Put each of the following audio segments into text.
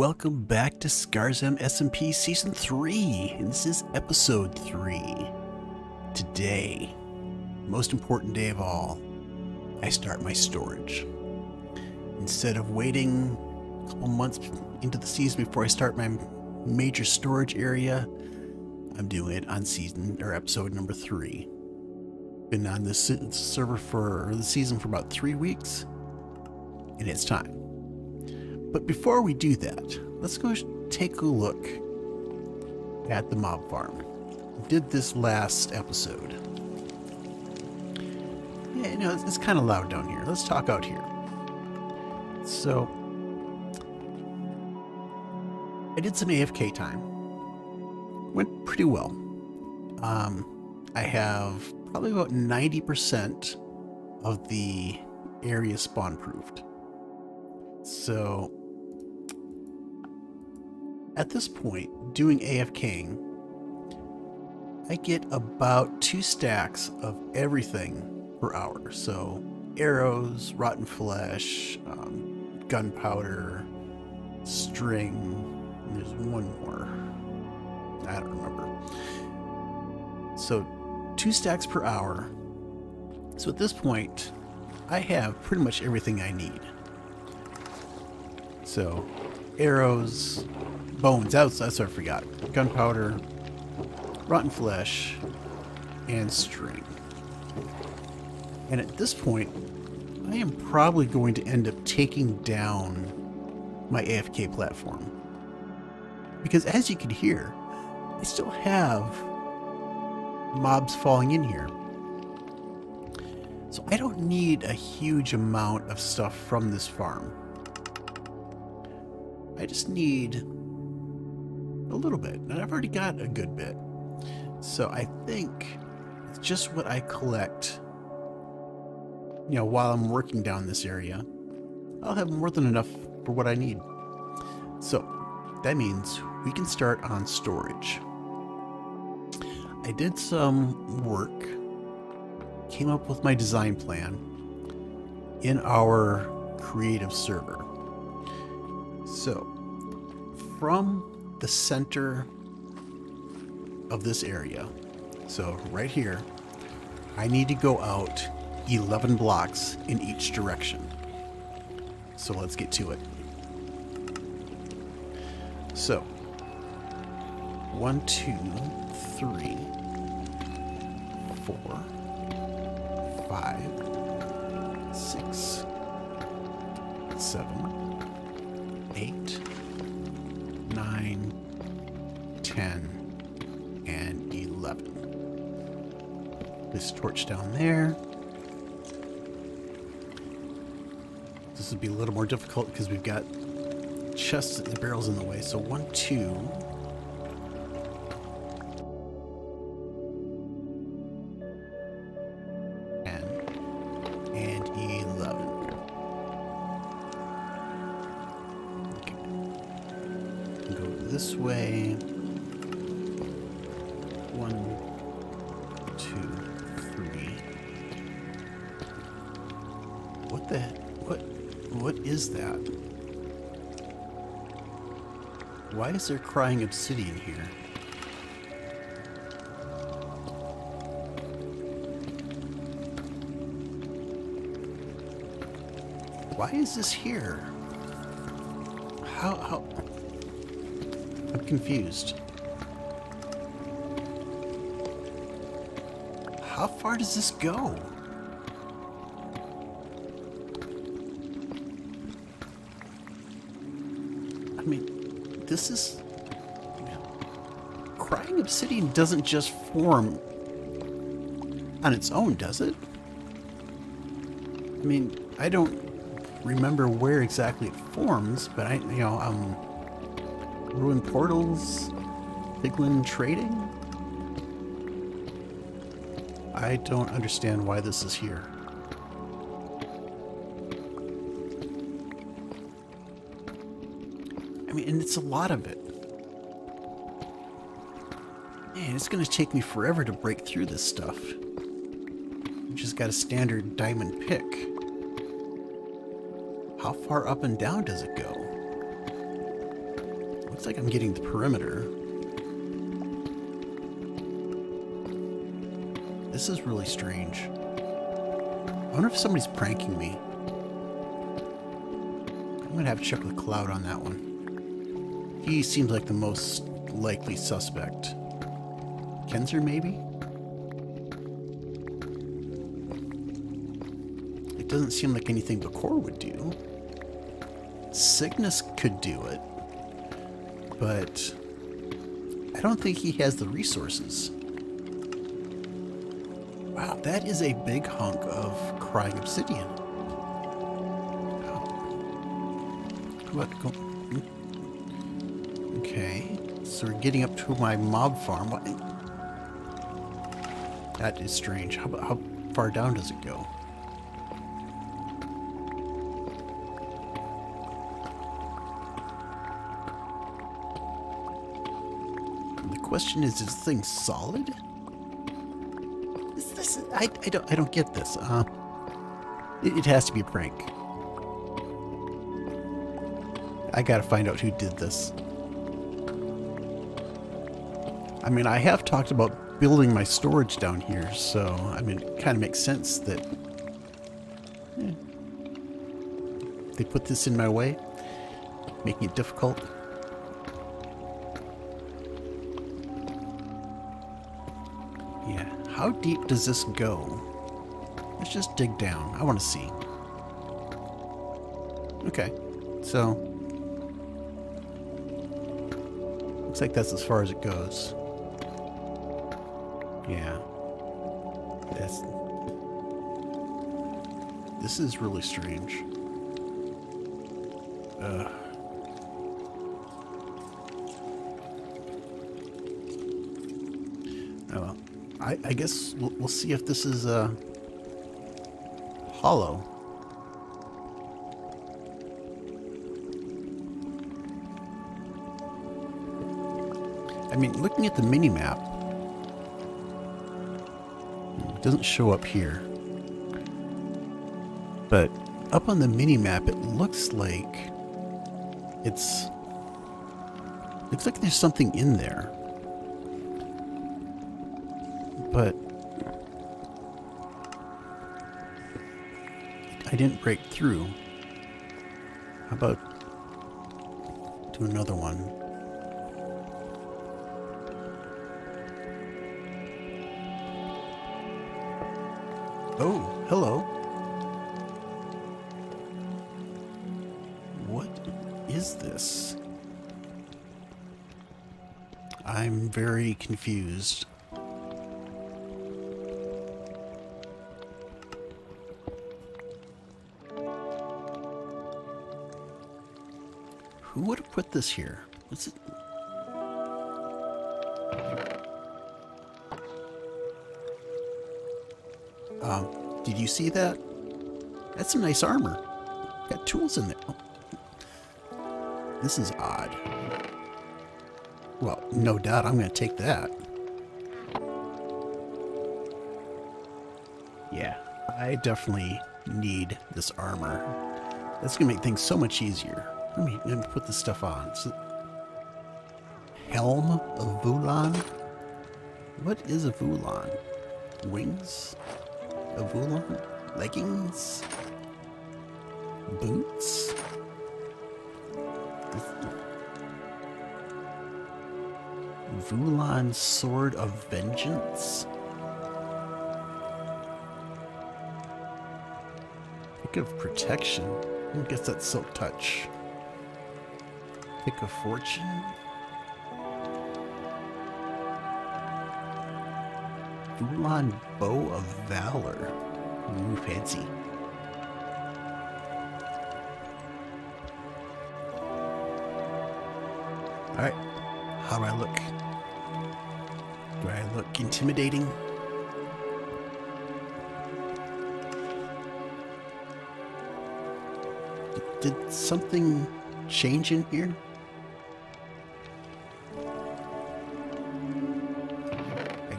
welcome back to Scarzam SMP Season 3, and this is Episode 3. Today, most important day of all, I start my storage. Instead of waiting a couple months into the season before I start my major storage area, I'm doing it on season or episode number 3. Been on this server for the season for about 3 weeks, and it's time. But before we do that, let's go take a look at the mob farm. Did this last episode. Yeah, you know, it's, it's kind of loud down here. Let's talk out here. So, I did some AFK time. Went pretty well. Um, I have probably about 90% of the area spawn proofed. So at this point, doing AFKing, I get about two stacks of everything per hour. So arrows, rotten flesh, um, gunpowder, string. there's one more. I don't remember. So two stacks per hour. So at this point, I have pretty much everything I need. So arrows, bones. That's, that's what I forgot. Gunpowder, rotten flesh, and string. And at this point, I am probably going to end up taking down my AFK platform. Because as you can hear, I still have mobs falling in here. So I don't need a huge amount of stuff from this farm. I just need a little bit, and I've already got a good bit. So I think it's just what I collect, you know, while I'm working down this area. I'll have more than enough for what I need. So that means we can start on storage. I did some work, came up with my design plan in our creative server. So, from the center of this area. So right here, I need to go out 11 blocks in each direction. So let's get to it. So, one, two, three, four, five, six, seven, eight, 9, 10, and 11. This torch down there. This would be a little more difficult because we've got chests and barrels in the way. So one, two, is that? Why is there crying obsidian here? Why is this here? How how I'm confused. How far does this go? This is... Crying Obsidian doesn't just form on its own, does it? I mean, I don't remember where exactly it forms, but I, you know, um, Ruined Portals? Piglin Trading? I don't understand why this is here. I mean, and it's a lot of it. Man, it's to take me forever to break through this stuff. I just got a standard diamond pick. How far up and down does it go? Looks like I'm getting the perimeter. This is really strange. I wonder if somebody's pranking me. I'm gonna have to check the Cloud on that one. He seems like the most likely suspect. Kenzer, maybe? It doesn't seem like anything Bakor would do. Cygnus could do it, but I don't think he has the resources. Wow, that is a big hunk of crying obsidian. What? So we're getting up to my mob farm. That is strange. How, how far down does it go? The question is, is this thing solid? Is this? I, I don't I don't get this. Uh, it, it has to be a prank. I gotta find out who did this. I mean, I have talked about building my storage down here, so, I mean, it kind of makes sense that yeah, they put this in my way, making it difficult. Yeah, how deep does this go? Let's just dig down. I want to see. Okay, so looks like that's as far as it goes. Yeah. That's... This is really strange. Oh well. I, I guess we'll, we'll see if this is, uh... Hollow. I mean, looking at the mini-map, it doesn't show up here. But up on the mini-map, it looks like it's... Looks like there's something in there. But... I didn't break through. How about do another one? Oh, hello. What is this? I'm very confused. Who would have put this here? What's it? Um, did you see that? That's some nice armor. Got tools in there. Oh. This is odd. Well, no doubt I'm going to take that. Yeah, I definitely need this armor. That's going to make things so much easier. Let me, let me put this stuff on. So, Helm of Vulan? What is a Vulan? Wings? A? Leggings? Boots? Vulan Sword of Vengeance? Pick of Protection? Who gets that Silk Touch? Pick of Fortune? Vulan Bow of Valor. Ooh, fancy. Alright. How do I look? Do I look intimidating? Did something change in here?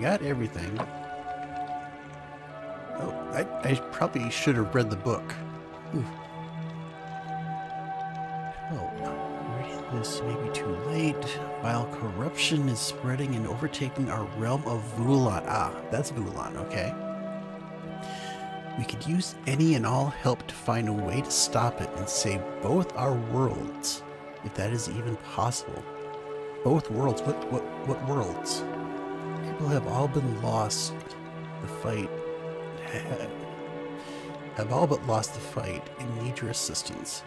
Got everything. Oh, I, I probably should have read the book. Ooh. Oh, reading this may be too late. While corruption is spreading and overtaking our realm of Vulan. Ah, that's Vulan, okay. We could use any and all help to find a way to stop it and save both our worlds, if that is even possible. Both worlds? What, what, what worlds? People have all been lost the fight. Have all but lost the fight and need your assistance.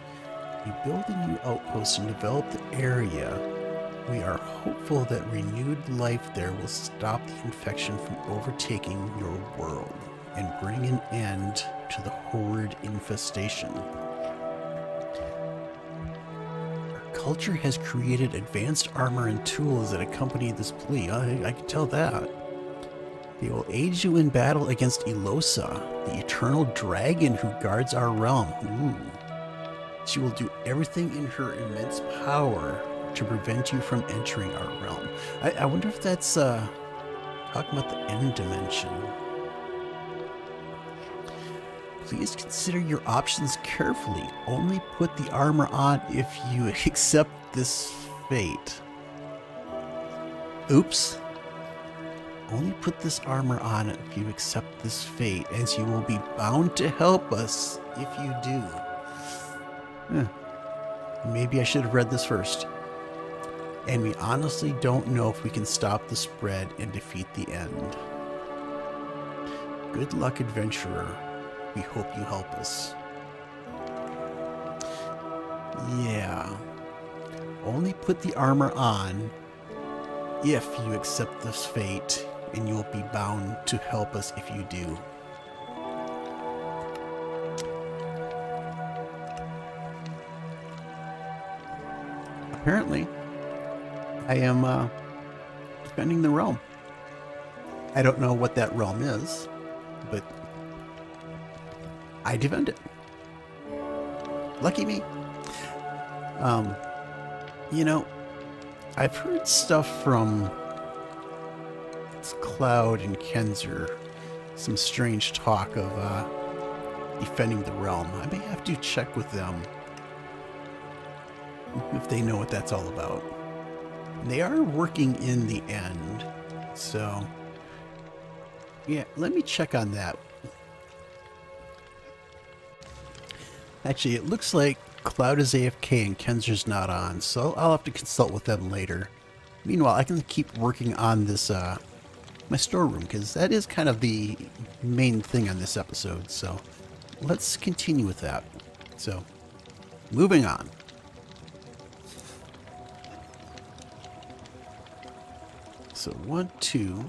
You build a new outpost and develop the area. We are hopeful that renewed life there will stop the infection from overtaking your world and bring an end to the horrid infestation. Culture has created advanced armor and tools that accompany this plea. I, I can tell that. They will aid you in battle against Elosa, the eternal dragon who guards our realm. Ooh. She will do everything in her immense power to prevent you from entering our realm. I, I wonder if that's uh, talking about the end dimension. Please consider your options carefully. Only put the armor on if you accept this fate. Oops. Only put this armor on if you accept this fate, as you will be bound to help us if you do. Eh. Maybe I should have read this first. And we honestly don't know if we can stop the spread and defeat the end. Good luck, adventurer. We hope you help us. Yeah. Only put the armor on if you accept this fate, and you'll be bound to help us if you do. Apparently, I am uh, defending the realm. I don't know what that realm is, I defend it. Lucky me. Um, you know, I've heard stuff from Cloud and Kenzer, some strange talk of uh, defending the realm. I may have to check with them if they know what that's all about. They are working in the end, so yeah, let me check on that. Actually, it looks like Cloud is AFK and Kenzer's not on, so I'll have to consult with them later. Meanwhile, I can keep working on this, uh, my storeroom, because that is kind of the main thing on this episode, so let's continue with that. So, moving on. So, one, two,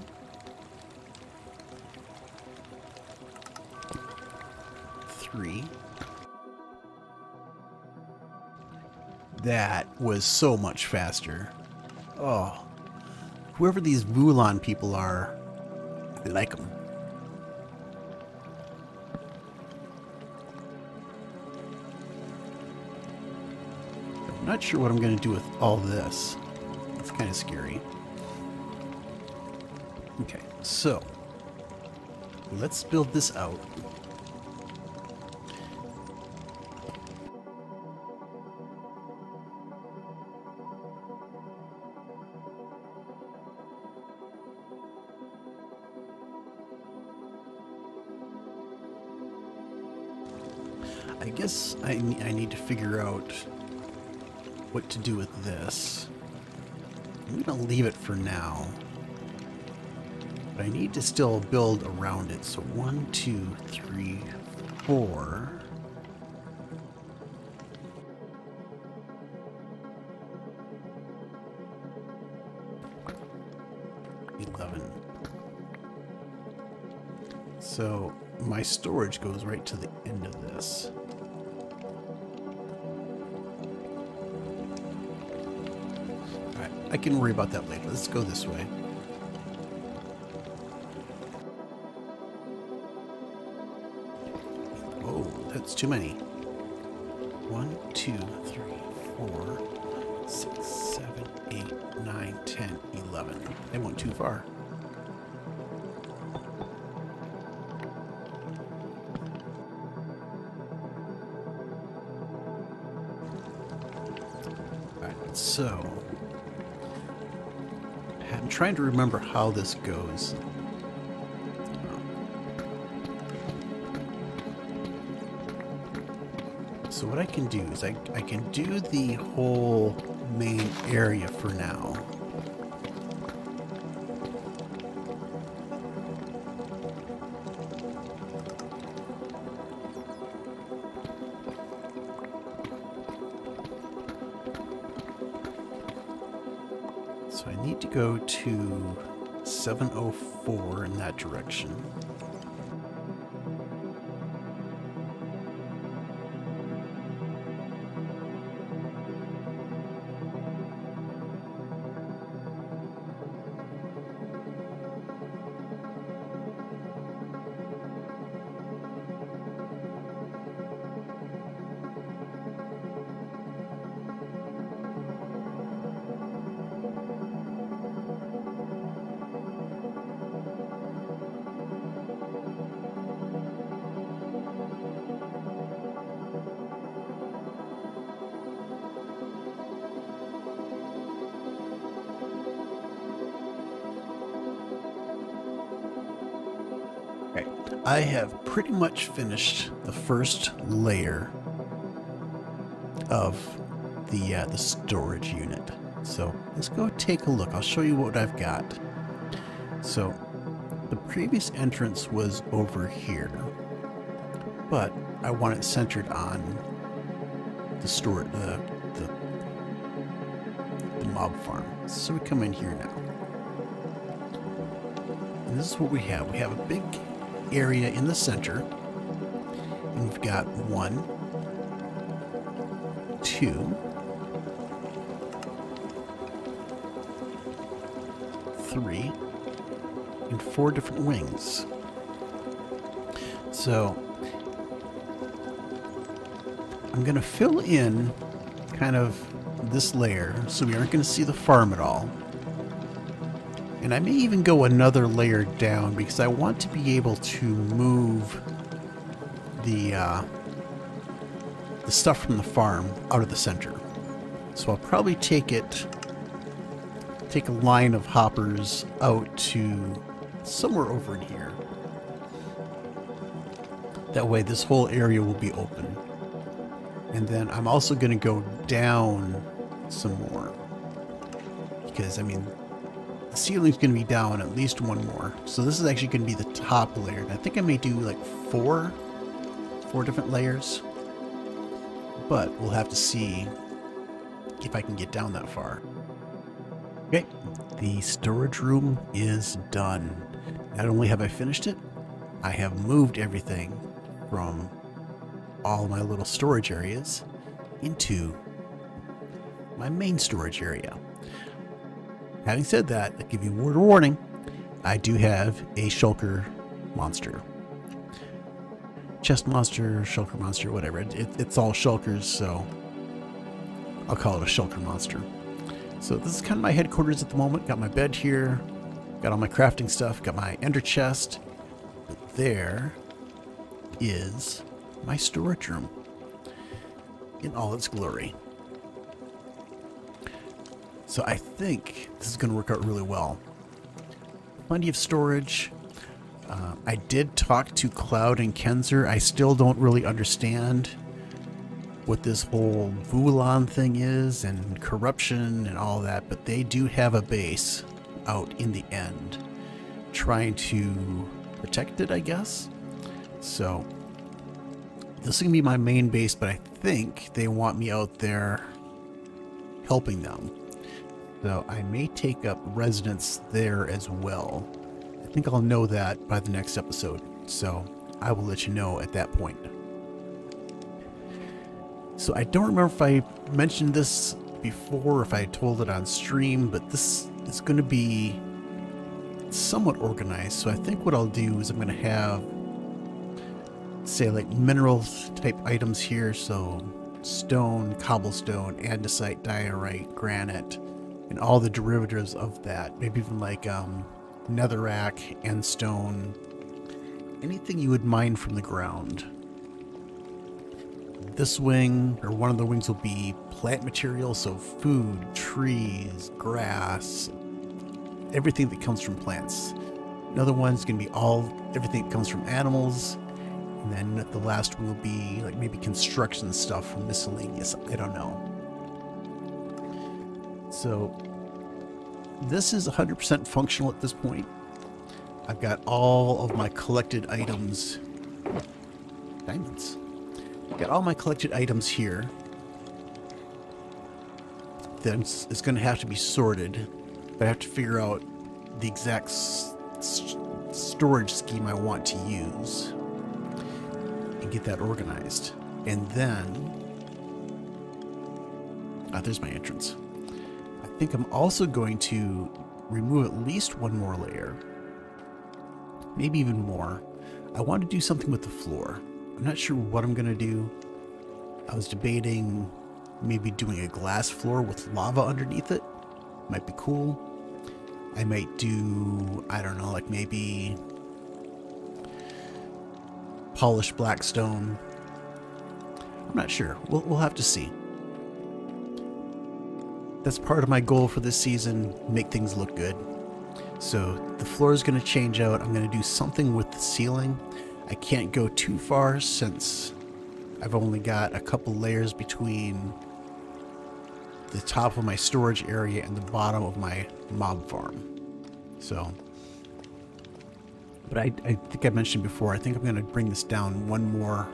three, That was so much faster. Oh. Whoever these Vulan people are, I like them. I'm not sure what I'm going to do with all this. It's kind of scary. Okay, so let's build this out. I guess I, I need to figure out what to do with this. I'm going to leave it for now. But I need to still build around it. So one, two, three, four. Eleven. So my storage goes right to the end of this. I can worry about that later. Let's go this way. Oh, that's too many. One, two, three, four, six, seven, eight, nine, ten, eleven. They went too far. Trying to remember how this goes. So what I can do is I, I can do the whole main area for now. Go to 704 in that direction. I have pretty much finished the first layer of the uh, the storage unit. So let's go take a look. I'll show you what I've got. So the previous entrance was over here, but I want it centered on the store, the, the, the mob farm. So we come in here now. And this is what we have. We have a big area in the center. And we've got one, two, three, and four different wings. So I'm going to fill in kind of this layer so we aren't going to see the farm at all. And I may even go another layer down because I want to be able to move the, uh, the stuff from the farm out of the center. So I'll probably take it, take a line of hoppers out to somewhere over in here. That way this whole area will be open. And then I'm also going to go down some more. Because, I mean, ceiling's going to be down at least one more. So this is actually going to be the top layer. And I think I may do like four, four different layers. But we'll have to see if I can get down that far. Okay, the storage room is done. Not only have I finished it, I have moved everything from all my little storage areas into my main storage area. Having said that, I give you a word of warning, I do have a shulker monster. Chest monster, shulker monster, whatever. It, it, it's all shulkers, so I'll call it a shulker monster. So this is kind of my headquarters at the moment. Got my bed here, got all my crafting stuff, got my ender chest. But there is my storage room in all its glory. So I think this is going to work out really well. Plenty of storage. Uh, I did talk to Cloud and Kenzer. I still don't really understand what this whole Vulan thing is and corruption and all that, but they do have a base out in the end trying to protect it, I guess. So this is going to be my main base, but I think they want me out there helping them. So I may take up residence there as well. I think I'll know that by the next episode, so I will let you know at that point. So I don't remember if I mentioned this before, if I told it on stream, but this is going to be somewhat organized. So I think what I'll do is I'm going to have, say, like mineral type items here. So stone, cobblestone, andesite, diorite, granite, and all the derivatives of that. Maybe even like um, netherrack and stone. Anything you would mine from the ground. This wing, or one of the wings, will be plant material, so food, trees, grass, everything that comes from plants. Another one's going to be all everything that comes from animals. And then the last one will be like maybe construction stuff miscellaneous. I don't know. So this is 100% functional at this point. I've got all of my collected items. Diamonds. Got all my collected items here. Then it's, going to have to be sorted. But I have to figure out the exact storage scheme I want to use and get that organized. And then, ah, there's my entrance. I think I'm also going to remove at least one more layer, maybe even more. I want to do something with the floor. I'm not sure what I'm going to do. I was debating maybe doing a glass floor with lava underneath it. Might be cool. I might do, I don't know, like maybe polished blackstone. I'm not sure. We'll, we'll have to see. That's part of my goal for this season, make things look good. So the floor is going to change out. I'm going to do something with the ceiling. I can't go too far since I've only got a couple layers between the top of my storage area and the bottom of my mob farm. So, but I, I think I mentioned before, I think I'm going to bring this down one more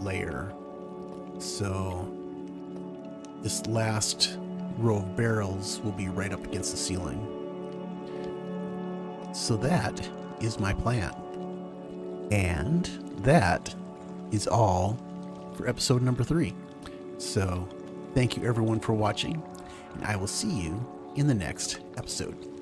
layer. So this last row of barrels will be right up against the ceiling. So that is my plan. And that is all for episode number three. So thank you everyone for watching, and I will see you in the next episode.